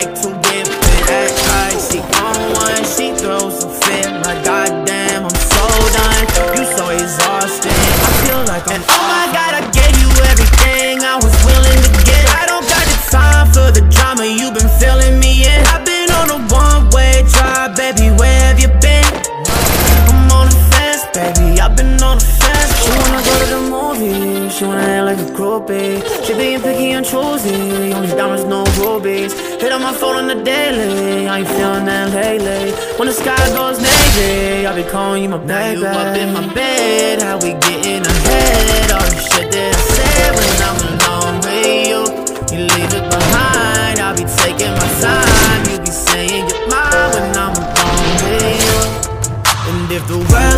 like to wanna act like a groupie. She being picky and choosy, only diamonds, no rubies. Hit on my phone on the daily, I ain't feeling that lately. When the sky goes navy, I'll be calling you my baby Now you up in my bed, how we getting ahead? All the shit that I said when I'm alone with you. You leave it behind, I'll be taking my time. You be saying you're mine when I'm alone with you. And if the world